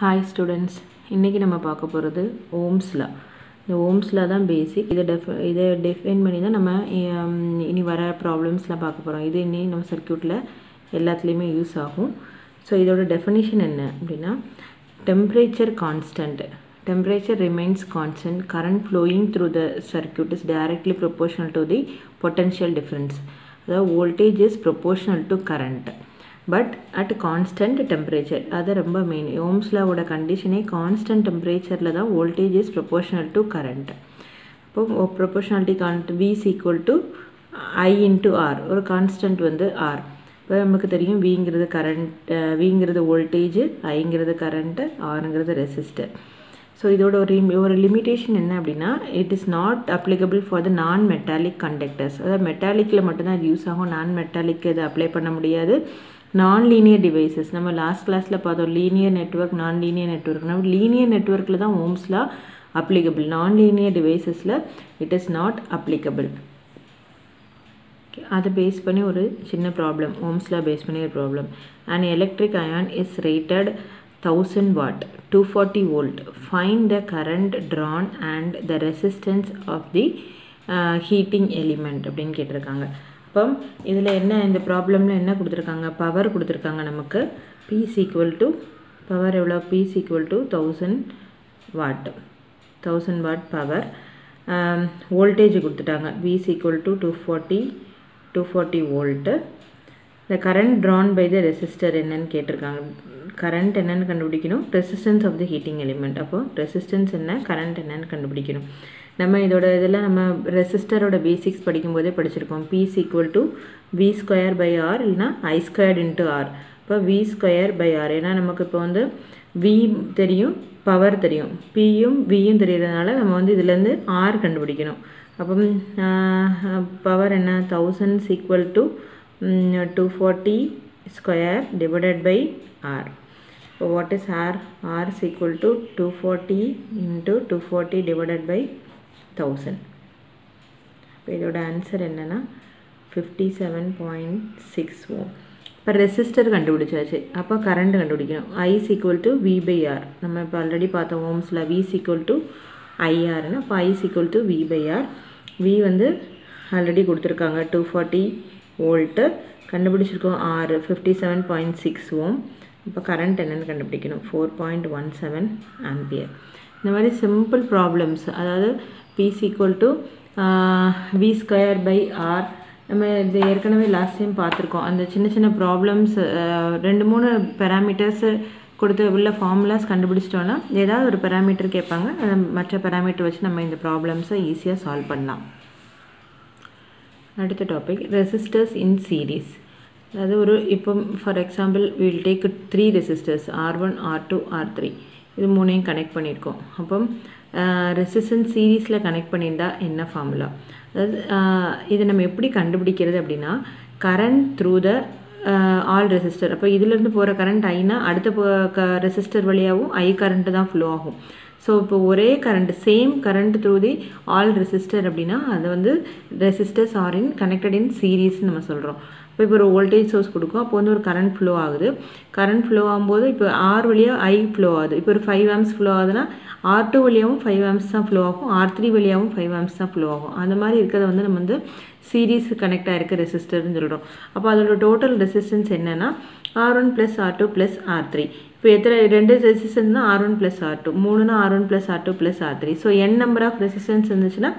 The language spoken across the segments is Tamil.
ஹாய் ஸ்டூடெண்ட்ஸ் இன்றைக்கி நம்ம பார்க்க போகிறது ஓம்ஸ்லா. இந்த ஓம்ஸ்லா தான் பேசிக் இதை டெஃப் இதை டிஃபைன் பண்ணி தான் நம்ம இனி வர ப்ராப்ளம்ஸ்லாம் பார்க்க போகிறோம் இது இனி நம்ம சர்க்யூட்டில் எல்லாத்துலேயுமே யூஸ் ஆகும். ஸோ இதோட டெஃபினிஷன் என்ன அப்படின்னா temperature constant temperature remains constant current flowing through the circuit is directly proportional to the potential difference அதாவது voltage is proportional to current but at constant temperature அது ரொம்ப மெயின் ஓம்ஸ்லாவோட கண்டிஷனே கான்ஸ்டன்ட் டெம்பரேச்சரில் தான் voltage is proportional to current இப்போ proportionality constant V is equal to I into R ஒரு கான்ஸ்டன்ட் வந்து ஆர் இப்போ நமக்கு தெரியும் விங்கிறது கரண்ட் விங்கிறது வோல்டேஜ் ஐங்கிறது கரண்ட்டு ஆருங்கிறது ரெசிஸ்டர் ஸோ இதோட ஒரு ஒரு லிமிட்டேஷன் என்ன அப்படின்னா it is not applicable for the non metallic conductors அதாவது மெட்டாலிக்கில் மட்டும்தான் அது யூஸ் ஆகும். நான் மெட்டாலிக் இது அப்ளை பண்ண முடியாது. நான் லீனியர் டிவைசஸ் நம்ம லாஸ்ட் கிளாஸில் பார்த்தோம் linear network non linear network நம்ம லீனியர் நெட்ஒர்க்கில் தான் ஓம்ஸ்லாம் அப்ளிகபிள் நான் லீனியர் டிவைசஸில் இட் இஸ் நாட் அப்ளிகபிள் அதை பேஸ் பண்ணி ஒரு சின்ன ப்ராப்ளம் ஓம்ஸில் பேஸ் பண்ணி ஒரு problem and electric iron is rated thousand watt two forty volt find the current drawn and the resistance of the heating element அப்படின்னு கேட்டிருக்காங்க. அப்போ இதில் என்ன இந்த ப்ராப்ளமில் என்ன கொடுத்துருக்காங்க? பவர் கொடுத்துருக்காங்க நமக்கு. P is equal to power எவ்வளோ? P equal to thousand watt thousand watt power voltage கொடுத்துட்டாங்க. V equal to two forty two forty volt இந்த current drawn by the resistor என்னன்னு கேட்டிருக்காங்க. கரண்ட் என்னன்னு கண்டுபிடிக்கணும்? Resistance of the heating element அப்போ ரெசிஸ்டன்ஸ் என்ன? கரண்ட் என்னன்னு கண்டுபிடிக்கணும். நம்ம இதோட இதில் நம்ம ரெசிஸ்டரோட பேசிக்ஸ் படிக்கும்போதே படிச்சிருக்கோம். P equal to V square by R இல்லைனா ஐ ஸ்கொயர்ட் இன்ட்டு ஆர் இப்போ வி ஸ்கொயர் பை ஆர் ஏன்னா நமக்கு இப்போ வந்து வி தெரியும் பவர் தெரியும். பியும் வியும் தெரியறதுனால நம்ம வந்து இதுலேருந்து ஆர் கண்டுபிடிக்கணும். அப்போ பவர் என்ன? Thousands equal to two forty square divided by R இப்போ what is R R is equal to two forty into two forty divided by thousand இப்போ இதோட ஆன்சர் என்னென்னா fifty seven point six ohm இப்போ ரெசிஸ்டர் கண்டுபிடிச்சாச்சு. அப்போ கரண்ட் கண்டுபிடிக்கணும். I is equal to V by R நம்ம இப்போ ஆல்ரெடி பார்த்தோம் ஓம்ஸில் வி சீக்குவல் டு ஐஆர்னு அப்போ I is equal to V by R V வந்து ஆல்ரெடி கொடுத்துருக்காங்க. டூ ஃபார்ட்டி வோல்ட்டு கண்டுபிடிச்சிருக்கோம் ஆறு fifty seven point six ohm இப்போ கரண்ட் என்னென்னு கண்டுபிடிக்கணும். Four point one seven ampere இந்த மாதிரி சிம்பிள் ப்ராப்ளம்ஸ் அதாவது P is equal to V square by R நம்ம இது ஏற்கனவே லாஸ்ட் டைம் பார்த்துருக்கோம். அந்த சின்ன சின்ன ப்ராப்ளம்ஸ் uh, ரெண்டு மூணு பேராமீட்டர்ஸு கொடுத்து உள்ள ஃபார்முலாஸ் கண்டுபிடிச்சிட்டோன்னா ஏதாவது ஒரு பேராமீட்டர் கேட்பாங்க. அதை மற்ற பேராமீட்டர் வச்சு நம்ம இந்த ப்ராப்ளம்ஸை ஈஸியாக சால்வ் பண்ணலாம். அடுத்த டாபிக் ரெசிஸ்டர்ஸ் இன் சீரீஸ் அதாவது ஒரு இப்போ for example will take three resistors R one R two R three இது மூணையும் கனெக்ட் பண்ணியிருக்கோம். அப்போ ரெசிஸ்டன்ஸ் சீரீஸில் கனெக்ட் பண்ணியிருந்தா என்ன ஃபார்முலா அதாவது இதை நம்ம எப்படி கண்டுபிடிக்கிறது அப்படின்னா current through the all resistor அப்போ இதுலேருந்து போகிற கரண்ட் ஐனா அடுத்த க ரெசிஸ்டர் வழியாகவும் ஐ கரண்ட்டு தான் ஃப்ளோ ஆகும். ஸோ இப்போ ஒரே current same current through the all resistor அப்படின்னா அது வந்து resistors are in connected in சீரீஸ்னு நம்ம சொல்கிறோம் இப்போ இப்போ ஒரு வோல்டேஜ் சோர்ஸ் கொடுக்கும் அப்போ வந்து ஒரு கரண்ட் ஃப்ளோ ஆகுது. கரண்ட் ஃப்ளோ ஆகும்போது இப்போ ஆர் வழியாக ஐ ஃப்ளோ ஆகுது. இப்போ ஒரு ஃபைவ் ஆம்ஸ் ஃப்ளோ ஆகுதுன்னா ஆர் டூ வழியாகவும் ஃபைவ் ஆம்ஸ் தான் ஃப்ளோ ஆகும். ஆர் த்ரீ வழியாகவும் ஃபைவ் ஆம்ஸ் தான் ஃப்ளோ ஆகும். அந்த மாதிரி இருக்கிறத வந்து நம்ம வந்து சீரீஸ் கனெக்ட் ஆகிருக்க ரெசிஸ்டர்னு சொல்கிறோம் அப்போ அதோட டோட்டல் ரெசிஸ்டன்ஸ் என்னென்னா R one plus R two plus R three இப்போ எத்தனை ரெண்டு ரெசிஸ்டன்ஸ்னா R one plus R two மூணுனா R one plus R two plus R three so N number of resistance இருந்துச்சுன்னா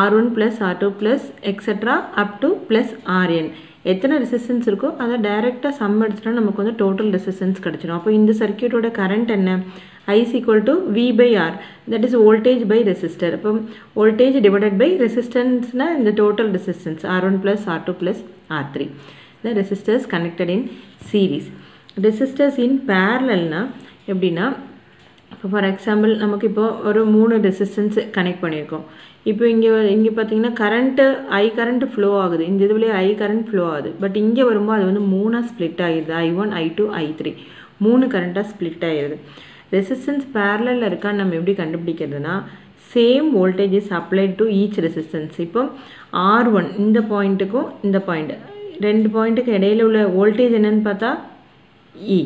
R one plus R two plus extra up to plus R N எத்தனை ரெசிஸ்டன்ஸ் இருக்கோ அதை டைரெக்டாக சம் எடுத்துட்டா நமக்கு வந்து டோட்டல் ரெசிஸ்டன்ஸ் கிடச்சிடும். அப்போ இந்த சர்க்கியூட்டோட கரண்ட் என்ன? I is equal to V by R that is voltage by resistor அப்போ வோல்டேஜ் டிவைடட் பை ரெசிஸ்டன்ஸ்னால் இந்த total resistance R one plus R two plus R three the resistors connected in series resistors in பேரலல்னா எப்படின்னா இப்போ ஃபார் எக்ஸாம்பிள் நமக்கு இப்போ ஒரு மூணு ரெசிஸ்டன்ஸ் கனெக்ட் பண்ணியிருக்கோம். இப்போ இங்கே இங்கே பார்த்தீங்கன்னா கரண்ட்டு ஐ கரண்ட்டு ஃப்ளோ ஆகுது. இந்த இதுவிலே ஐ கரண்ட் ஃப்ளோ ஆகுது. பட் இங்கே வரும்போது அது வந்து மூணாக ஸ்ப்ளிட் ஆகிடுது I one I two I three மூணு கரண்ட்டாக ஸ்ப்ளிட் ஆகிடுது ரெசிஸ்டன்ஸ் பேரலில் இருக்கான்னு நம்ம எப்படி கண்டுபிடிக்கிறதுனா same voltage is applied to each resistance இப்போ ஆர் ஒன் இந்த பாயிண்ட்டுக்கும் இந்த பாயிண்ட் ரெண்டு பாயிண்ட்டுக்கு இடையில உள்ள வோல்டேஜ் என்னன்னு பார்த்தா இ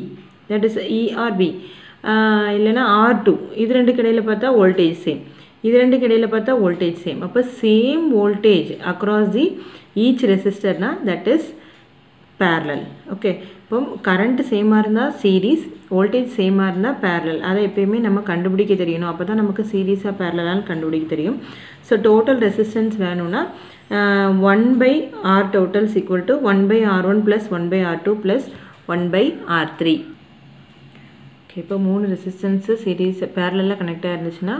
தட் இஸ் இஆர்பி ஆர் இல்லைன்னா ஆர் டூ இது ரெண்டு இடையில பார்த்தா வோல்டேஜ் சேம் இது ரெண்டுக்கு இடையில் பார்த்தா வோல்டேஜ் சேம் அப்போ same voltage across the each ரெசிஸ்டர்னால் that is parallel okay இப்போ கரண்ட் சேமாக இருந்தால் சீரீஸ் வோல்டேஜ் சேமாக இருந்தால் பேரலல் அதை எப்பயுமே நம்ம கண்டுபிடிக்க தெரியணும் அப்போ தான் நமக்கு சீரீஸாக பேரலான்னு கண்டுபிடிக்க தெரியும். ஸோ டோட்டல் ரெசிஸ்டன்ஸ் வேணும்னா one by R total is equal to one by R one plus one by R two plus one by R three okay இப்போ மூணு ரெசிஸ்டன்ஸு சீரீஸ் பேரலாக கனெக்டாக இருந்துச்சுன்னா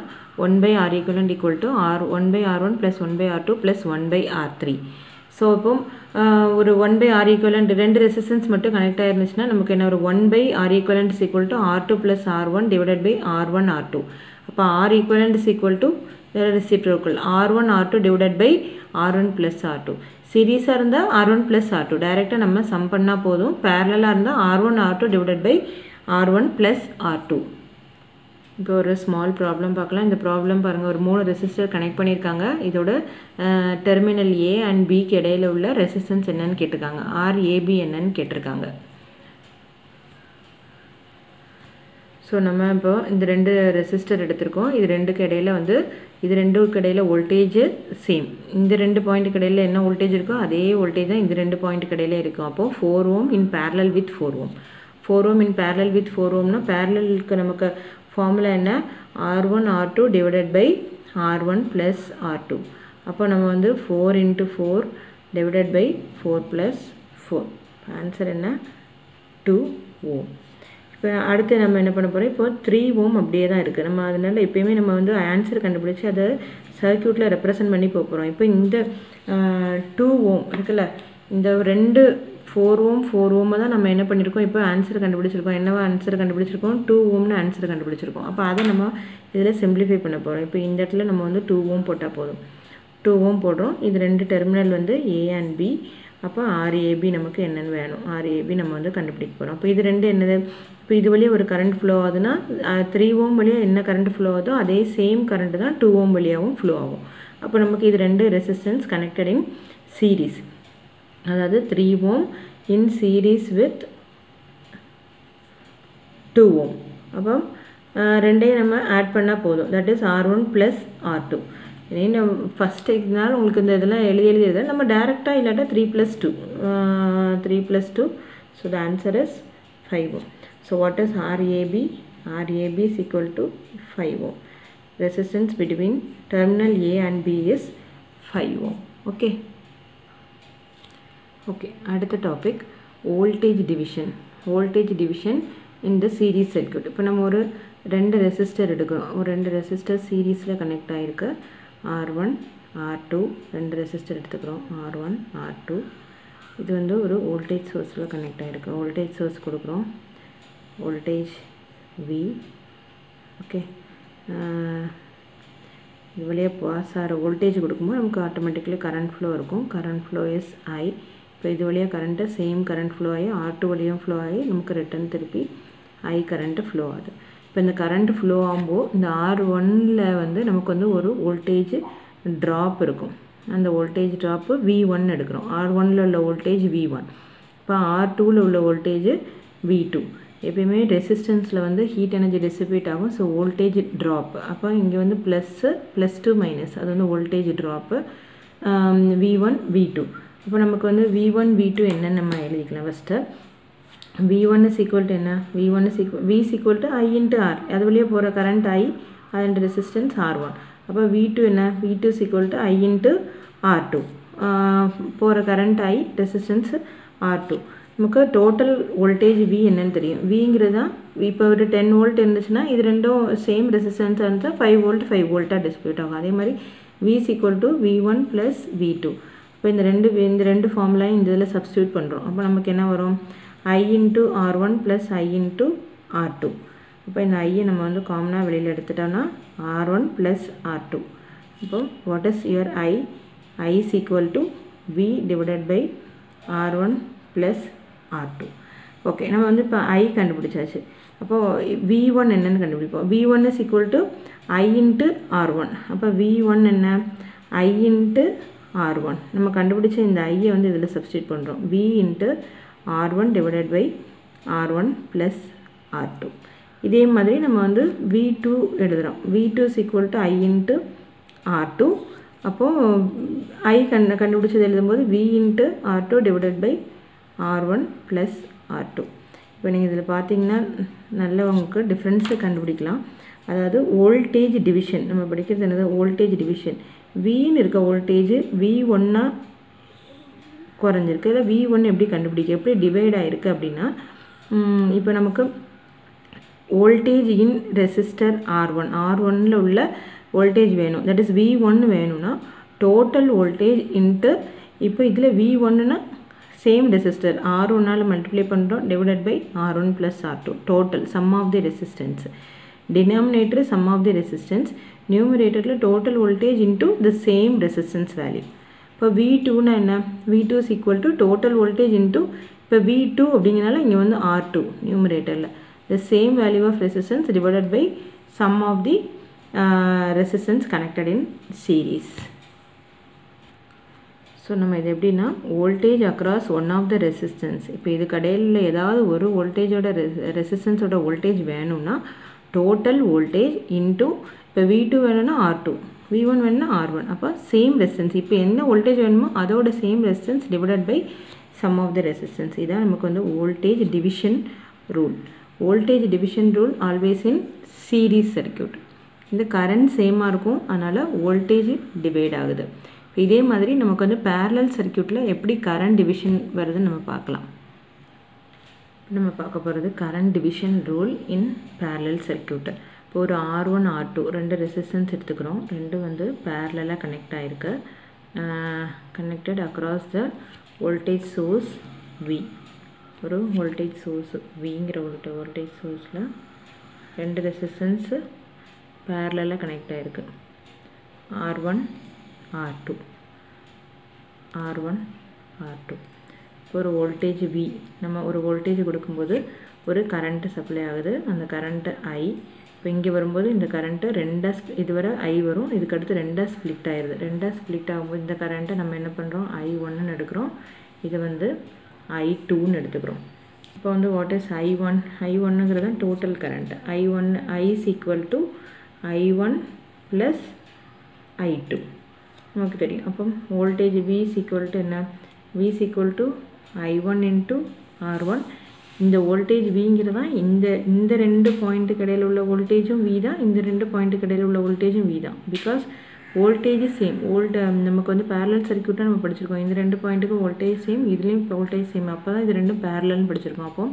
one by R equivalent equal to R one by R one plus one by R two plus one by R three so இப்போ ஒரு ஒன் பை ஆர் ஈக்குவலண்ட் ரெண்டு ரெசிஸ்டன்ஸ் மட்டும் கனெக்ட் ஆயிருந்துச்சுன்னா நமக்கு என்ன ஒரு one by R equivalent is equal to R two plus R one divided by R one R two அப்போ R equivalent is equal to reciprocal R one R two divided by R one plus R two சீரீஸாக இருந்தால் R one plus R two டைரெக்டாக நம்ம சம் பண்ணால் போதும். பேரலாக இருந்தால் R one R two divided by R one plus R two இப்போ ஒரு ஸ்மால் ப்ராப்ளம் பார்க்கலாம். இந்த ப்ராப்ளம் பாருங்கள் ஒரு மூணு ரெசிஸ்டர் கனெக்ட் பண்ணியிருக்காங்க. இதோட டெர்மினல் ஏ அண்ட் பிக்கு இடையில உள்ள ரெசிஸ்டன்ஸ் என்னன்னு கேட்டிருக்காங்க. ஆர்ஏபி என்னன்னு கேட்டிருக்காங்க. ஸோ நம்ம இப்போ இந்த ரெண்டு ரெசிஸ்டர் எடுத்திருக்கோம். இது ரெண்டுக்கு இடையில வந்து இது ரெண்டுக்கு இடையில வோல்டேஜ் சேம் இந்த ரெண்டு பாயிண்ட்டுக்கு இடையில என்ன வோல்டேஜ் இருக்கோ அதே வோல்டேஜ் தான் இந்த ரெண்டு பாயிண்ட்டுக்கு இடையில இருக்கும். அப்போது four ohm in parallel with four ohm four ohm in parallel with four ஓம்னா பேரலலுக்கு நமக்கு ஃபார்முலா என்ன? R one R two divided by R one plus R two அப்போ நம்ம வந்து four into four divided by four plus four answer என்ன? டூ ஓம் இப்போ அடுத்து நம்ம என்ன பண்ண போகிறோம் இப்போ த்ரீ ஓம் அப்படியே தான் இருக்குது நம்ம அதனால எப்பயுமே நம்ம வந்து ஆன்சர் கண்டுபிடிச்சி அதை சர்க்கியூட்டில் ரெப்ரசன்ட் பண்ணி போகிறோம் இப்போ இந்த டூ ஓம் இருக்குல்ல இந்த ரெண்டு ஃபோர் ஓம் ஃபோர் ஓமை தான் நம்ம என்ன பண்ணியிருக்கோம் இப்போ ஆன்சர் கண்டுபிடிச்சிருக்கோம். என்னவா ஆன்சர் கண்டுபிடிச்சிருக்கோம்? டூ ஓம்னு ஆன்சர் கண்டுபிடிச்சிருக்கோம். அப்போ அதை நம்ம இதில் சிம்பிளிஃபை பண்ண போகிறோம் இப்போ இந்த இடத்துல நம்ம வந்து டூ ஓம் போட்டால் போதும். டூ ஓம் போடுறோம். இது ரெண்டு டெர்மினல் வந்து ஏ அண்ட் பி அப்போ ஆர்ஏபி நமக்கு என்னென்னு வேணும்? ஆர்ஏபி நம்ம வந்து கண்டுபிடிக்க போகிறோம் அப்போ இது ரெண்டு என்னது? இப்போ இது வழியாக ஒரு கரண்ட் ஃப்ளோ ஆகுதுன்னா த்ரீ ஓம் வழியாக என்ன கரண்ட் ஃப்ளோ ஆகுதோ அதே சேம் கரண்ட்டு தான் டூ ஓம் வழியாகவும் ஃப்ளோ ஆகும். அப்போ நமக்கு இது ரெண்டு ரெசிஸ்டன்ஸ் கனெக்டட் இன் சீரீஸ் அதாவது three ohm in series with two ohm. அப்போ ரெண்டையும் நம்ம ஆட் பண்ணால் போதும். That is R one plus R two நம்ம ஃபஸ்ட் எக்ஸாம் உங்களுக்கு இந்த இதெல்லாம் எழுதி எழுதி எழுத நம்ம டேரெக்டாக இல்லாட்டா three plus two three plus two so the answer is five ohm. So what is RAB RAB is equal to five ohm. Resistance between terminal A and B is five ohm. Okay okay அடுத்த topic voltage division voltage division இந்த சீரீஸ் சர்க்கியூட் இப்போ நம்ம ஒரு ரெண்டு ரெசிஸ்டர் எடுக்கிறோம் ஒரு ரெண்டு ரெசிஸ்டர் சீரீஸில் கனெக்ட் ஆகிருக்கு ஆர் ஒன் ஆர் டூ ரெண்டு ரெசிஸ்டர் எடுத்துக்கிறோம். ஆர் ஒன் ஆர் டூ இது வந்து ஒரு வோல்டேஜ் சோர்ஸில் கனெக்ட் ஆகிருக்கு வோல்டேஜ் சோர்ஸ் கொடுக்குறோம். வோல்டேஜ் வி ஓகே இது வழியாக பாஸ் ஆகிற வோல்டேஜ் கொடுக்கும்போது நமக்கு ஆட்டோமேட்டிக்கலி கரண்ட் ஃப்ளோ இருக்கும். கரண்ட் ஃப்ளோ இஸ் ஐ இப்போ இது வழியாக கரண்ட்டு சேம் கரண்ட் ஃப்ளோ ஆகி ஆர் டூ வழியும் ஃப்ளோ ஆகி நமக்கு ரிட்டன் திருப்பி ஐ கரண்ட்டு ஃப்ளோ ஆகுது. இப்போ இந்த கரண்ட் ஃப்ளோ ஆகும்போது இந்த ஆர் ஒன்னில் வந்து நமக்கு வந்து ஒரு வோல்டேஜ் ட்ராப் இருக்கும். அந்த வோல்டேஜ் ட்ராப்பு வி ஒன் எடுக்கிறோம். ஆர் ஒனில் உள்ள வோல்டேஜ் வி ஒன் இப்போ ஆர் டூவில் உள்ள வோல்டேஜ் வி டூ எப்பயுமே ரெசிஸ்டன்ஸில் வந்து ஹீட் எனர்ஜி டிசிபேட் ஆகும். ஸோ வோல்டேஜ் ட்ராப் அப்போ இங்கே வந்து ப்ளஸ்ஸு ப்ளஸ் டூ மைனஸ் அது வந்து voltage drop V one V two இப்போ நமக்கு வந்து வி ஒன் வி டூ என்னன்னு நம்ம எழுதிக்கலாம் first V one is equal to என்ன? V one is equal V is equal to I into R அது வழியாக போகிற current I and resistance R one அப்போ வி டூ என்ன? V two is equal to I into R two போகிற current I resistance R two நமக்கு டோட்டல் வோல்டேஜ் வி என்னன்னு தெரியும். விங்கிறது தான் இப்போ ஒரு டென் வோல்ட் இருந்துச்சுன்னா இது ரெண்டும் சேம் ரெசிஸ்டன்ஸாக இருந்தால் ஃபைவ் வோல்ட் ஃபைவ் வோல்ட்டாக டிஸ்பியூட் ஆகும். அதே மாதிரி V is equal to V one plus V two இப்போ இந்த ரெண்டு இந்த ரெண்டு ஃபார்முலாயும் இந்த இதில் சப்ஸ்டியூட் பண்ணுறோம் அப்போ நமக்கு என்ன வரும்? I into R one plus I into R two இப்போ இந்த ஐயை நம்ம வந்து காமனாக வெளியில் எடுத்துட்டோம்னா R one plus R two இப்போ what is your I I is equal to V divided by R one plus R two okay நம்ம வந்து இப்போ ஐ கண்டுபிடிச்சாச்சு. அப்போது வி ஒன் என்னன்னு கண்டுபிடிப்போம். V one is equal to I into R one அப்போ வி ஒன் என்ன? ஐ இன்ட்டு ஆர் ஒன் நம்ம கண்டுபிடிச்ச இந்த ஐயை வந்து இதில் சப்ஸ்டியூட் பண்ணுறோம் V into R one divided by R one plus R two இதே மாதிரி நம்ம வந்து வி டூ எழுதுகிறோம் V two is equal to I into R two அப்போது ஐ கண் கண்டுபிடிச்சது எழுதும்போது V into R two divided by R one plus R two இப்போ நீங்கள் இதில் பார்த்தீங்கன்னா நல்ல உங்களுக்கு டிஃப்ரென்ஸை கண்டுபிடிக்கலாம். அதாவது வோல்டேஜ் டிவிஷன் நம்ம படிக்கிறது என்னது? வோல்டேஜ் டிவிஷன் வின்னு இருக்க வோல்டேஜ் வி ஒன்னா குறைஞ்சிருக்கு. இல்லை வி ஒன்று எப்படி கண்டுபிடிக்க எப்படி டிவைட் ஆகிருக்கு அப்படின்னா இப்போ நமக்கு voltage in resistor R one R ஒன்னில் உள்ள வோல்டேஜ் வேணும். தட் இஸ் வி ஒன்று வேணும்னா டோட்டல் வோல்டேஜ் இன்ட்டு இப்போ இதில் வி ஒன்னுனா சேம் ரெசிஸ்டர் ஆர் ஒன்னால் மல்டிப்ளை பண்ணுறோம் divided by R one plus R two total sum of the resistance denominator sum of the resistance நியூமரேட்டரில் total voltage into the same resistance value இப்போ வி டூனா என்ன? V two is equal to total voltage into இப்போ வி டூ அப்படிங்கிறனால இங்கே வந்து ஆர் டூ நியூமரேட்டரில் the same value of resistance divided by sum of the resistance connected in series so நம்ம இது எப்படின்னா voltage across one of the resistance இப்போ இது கடையில் ஏதாவது ஒரு வோல்டேஜோட ரெசிஸ்டன்ஸோட வோல்டேஜ் வேணும்னா டோட்டல் வோல்டேஜ் இன்ட்டு இப்போ வி டூ வேணும்னா ஆர் டூ வி ஒன் வேணும்னா ஆர் ஒன் அப்போ சேம் ரெசிஸ்டன்ஸ் இப்போ என்ன வோல்டேஜ் வேணுமோ அதோட same resistance divided by sum of the resistance இதான் நமக்கு வந்து voltage division rule voltage division rule always in series circuit இந்த கரண்ட் சேமாக இருக்கும். அதனால் வோல்டேஜ் டிவைட் ஆகுது. இதே மாதிரி நமக்கு வந்து பேரலல் சர்க்கியூட்டில் எப்படி கரண்ட் டிவிஷன் வருதுன்னு நம்ம பார்க்கலாம். நம்ம பார்க்க போகிறது current division rule in parallel circuit இப்போ ஒரு ஆர் ஒன் ஆர் டூ ரெண்டு ரெசிஸ்டன்ஸ் எடுத்துக்கிறோம். ரெண்டும் வந்து பேரலாக கனெக்ட் ஆகிருக்கு connected across the voltage source V ஒரு வோல்டேஜ் சோர்ஸ் விங்கிற ஒரு வோல்டேஜ் சோர்ஸில் ரெண்டு ரெசிஸ்டன்ஸு பேரலாக கனெக்ட் ஆகிருக்கு R one R two R one R two ஒரு வோல்டேஜ் வி நம்ம ஒரு வோல்டேஜ் கொடுக்கும்போது ஒரு கரண்ட்டு சப்ளை ஆகுது. அந்த கரண்ட்டு ஐ இப்போ இங்கே வரும்போது இந்த கரண்ட்டு ரெண்டாக இதுவரை ஐ வரும் இதுக்கடுத்து ரெண்டாக ஸ்ப்ளிட் ஆயிடுது ரெண்டாக ஸ்ப்ளிட் ஆகும்போது இந்த கரண்ட்டை நம்ம என்ன பண்ணுறோம் ஐ ஒன்றுன்னு எடுக்கிறோம். இது வந்து ஐ டூன்னு எடுத்துக்கிறோம். இப்போ வந்து what is I one I ஒன்னுங்கிறது தான் total current I one I is equal to I one plus I two நமக்கு தெரியும். அப்போ voltage V is equal to என்ன? V is equal to I one into R one இந்த வோல்டேஜ் விங்கிறது தான் இந்த இந்த ரெண்டு பாயிண்ட்டுக்கு இடையில் உள்ள வோல்டேஜும் வி தான். இந்த ரெண்டு பாயிண்ட்டுக்கு இடையில் உள்ள வோல்டேஜும் வி தான். பிகாஸ் வோல்டேஜ் சேம் வோல்ட் நமக்கு வந்து பேரலல் சர்க்கியூட்டாக நம்ம படிச்சிருக்கோம். இந்த ரெண்டு பாயிண்ட்டுக்கும் வோல்டேஜ் சேம் இதுலேயும் வோல்டேஜ் சேம் அப்போ தான் இது ரெண்டும் பேரலல்னு படிச்சிருக்கோம். அப்போ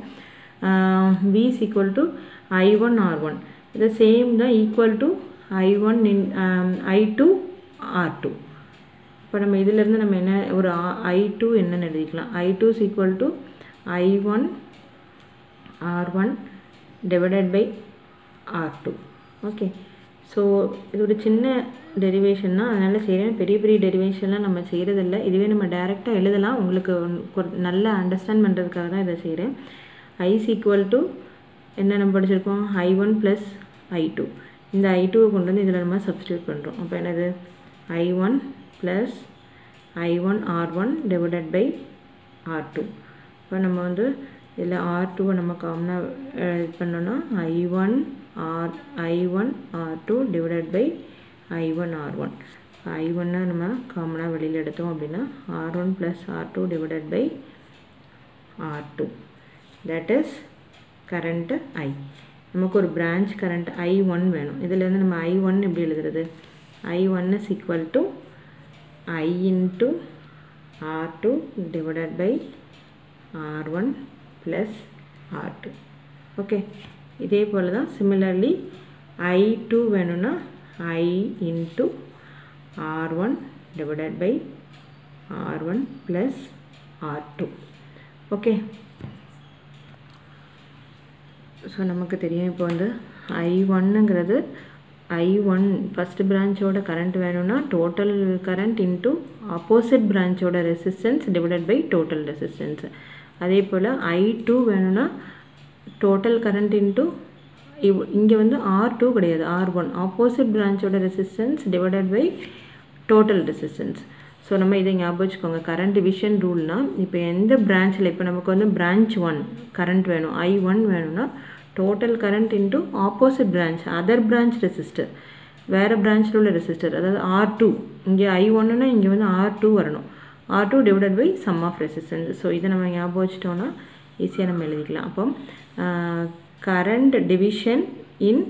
V is equal to I one R one இது சேம் தான் equal to I one in I two R two இப்போ நம்ம இதிலேருந்து நம்ம என்ன ஒரு ஐ டூ என்னென்னு எழுதிக்கலாம். I two is equal to I one R one divided by R two okay so இது ஒரு சின்ன டெரிவேஷன் தான் அதனால் செய்கிறேன் பெரிய பெரிய டெரிவேஷன்லாம் நம்ம செய்கிறதில்ல இதுவே நம்ம டைரெக்டாக எழுதலாம். உங்களுக்கு நல்லா அண்டர்ஸ்டாண்ட் பண்ணுறதுக்காக தான் இதை செய்கிறேன் ஐஸ் ஈக்குவல் டு என்ன நம்ம படிச்சிருக்கோம்? I one plus I two இந்த ஐ டூவை கொண்டு வந்து இதில் நம்ம சப்ஸ்டியூட் பண்ணுறோம் அப்போ என்னது? I one plus I one R one divided by R two இப்போ நம்ம வந்து இதில் ஆர் டூவை நம்ம காமனாக இது பண்ணோன்னா I one R I one R two divided by I one R one I ஒன்னை நம்ம காமனாக வெளியில் எடுத்தோம் அப்படின்னா R one plus R two divided by R two that is current I நமக்கு ஒரு பிரான்ச் கரண்ட் ஐ ஒன் வேணும். இதுலேருந்து நம்ம ஐ ஒன் எப்படி எழுதுறது? I one is equal to I into R two divided by R one plus R two okay இதே போல் தான் சிமிலர்லி ஐ டூ வேணும்னா I into R one divided by R one plus R two okay so நமக்கு தெரியும் இப்போ வந்து ஐ ஒன்னுங்கிறது ஐ ஒன் ஃபஸ்ட் பிரான்ச்சோட கரண்ட் வேணும்னா total current into opposite பிரான்ச்சோட resistance divided by total resistance அதே போல் ஐ டூ வேணும்னா டோட்டல் கரண்ட் இன்ட்டு இவ் இங்கே வந்து ஆர் டூ கிடையாது R one opposite பிரான்ச்சோட resistance divided by total resistance so நம்ம இதை ஞாபகம் வச்சுக்கோங்க. கரண்ட் டிவிஷன் ரூல்னால் இப்போ எந்த பிரான்ச்சில் இப்போ நமக்கு வந்து பிரான்ச் ஒன் கரண்ட் வேணும் ஐ ஒன் வேணும்னா total current into opposite branch other branch resistor வேறு பிரான்ச்சில் உள்ள ரெசிஸ்டர் அதாவது ஆர் டூ இங்கே ஐ ஒன்றுனா இங்கே வந்து ஆர் டூ வரணும். R two divided by sum of resistance so இதை நம்ம ஞாபகம் வச்சுட்டோன்னா ஈஸியாக நம்ம எழுதிக்கலாம். அப்போ current division in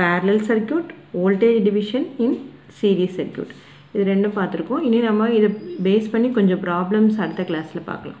parallel circuit voltage division in series circuit இது ரெண்டும் பார்த்துருக்கோம். இனி நம்ம இதை பேஸ் பண்ணி கொஞ்சம் ப்ராப்ளம்ஸ் அடுத்த கிளாஸில் பார்க்கலாம்.